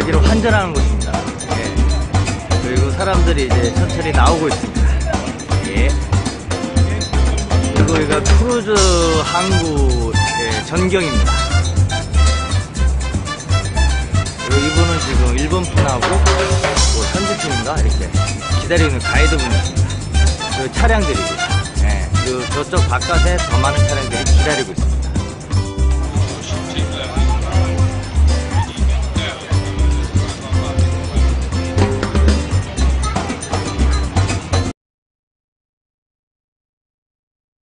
여기로 환전하는 곳입니다. 예. 그리고 사람들이 이제 천천히 나오고 있습니다. 예. 그리고 여기가 크루즈 항구의 예, 전경입니다. 그리고 이분은 지금 일본 분하고 뭐 현지 분인가 이렇게 기다리는 가이드분입니다. 그 차량들이고, 예. 그리고 저쪽 바깥에 더 많은 차량들이 기다리고 있습니다.